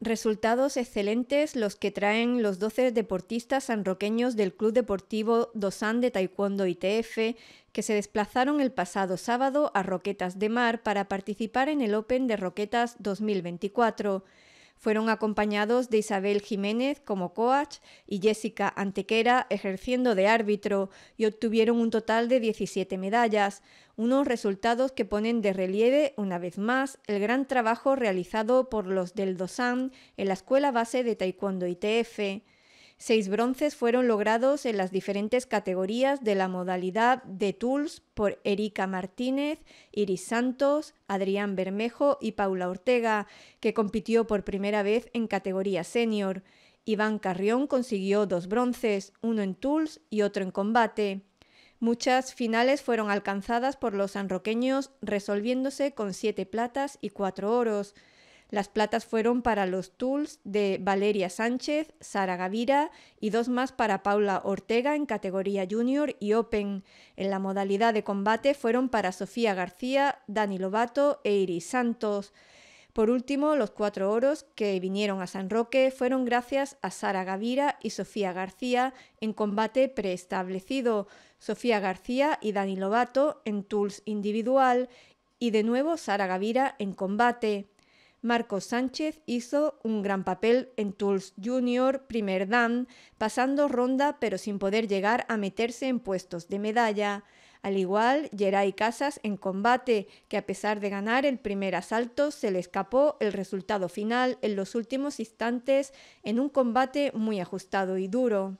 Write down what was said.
Resultados excelentes los que traen los 12 deportistas sanroqueños del Club Deportivo Dosan de Taekwondo ITF que se desplazaron el pasado sábado a Roquetas de Mar para participar en el Open de Roquetas 2024. Fueron acompañados de Isabel Jiménez como coach y Jessica Antequera ejerciendo de árbitro y obtuvieron un total de 17 medallas, unos resultados que ponen de relieve una vez más el gran trabajo realizado por los del Dosan en la Escuela Base de Taekwondo ITF. Seis bronces fueron logrados en las diferentes categorías de la modalidad de Tools por Erika Martínez, Iris Santos, Adrián Bermejo y Paula Ortega, que compitió por primera vez en categoría senior. Iván Carrión consiguió dos bronces, uno en Tools y otro en combate. Muchas finales fueron alcanzadas por los sanroqueños, resolviéndose con siete platas y cuatro oros. Las platas fueron para los tools de Valeria Sánchez, Sara Gavira y dos más para Paula Ortega en categoría junior y open. En la modalidad de combate fueron para Sofía García, Dani Lobato e Iris Santos. Por último, los cuatro oros que vinieron a San Roque fueron gracias a Sara Gavira y Sofía García en combate preestablecido, Sofía García y Dani Lobato en tools individual y de nuevo Sara Gavira en combate. Marcos Sánchez hizo un gran papel en Tools Junior, primer dan, pasando ronda pero sin poder llegar a meterse en puestos de medalla. Al igual, Geray Casas en combate, que a pesar de ganar el primer asalto, se le escapó el resultado final en los últimos instantes en un combate muy ajustado y duro.